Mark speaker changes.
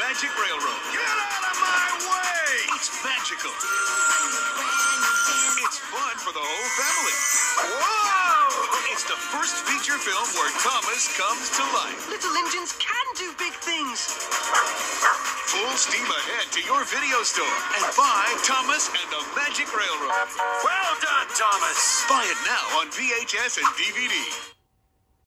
Speaker 1: Magic Railroad.
Speaker 2: Get out of my way!
Speaker 1: It's magical. It's fun for the whole family.
Speaker 2: Whoa!
Speaker 1: It's the first feature film where Thomas comes to life.
Speaker 3: Little engines can do big things.
Speaker 1: Full steam ahead to your video store and buy Thomas and the Magic Railroad.
Speaker 2: Well done, Thomas!
Speaker 1: Buy it now on VHS and DVD.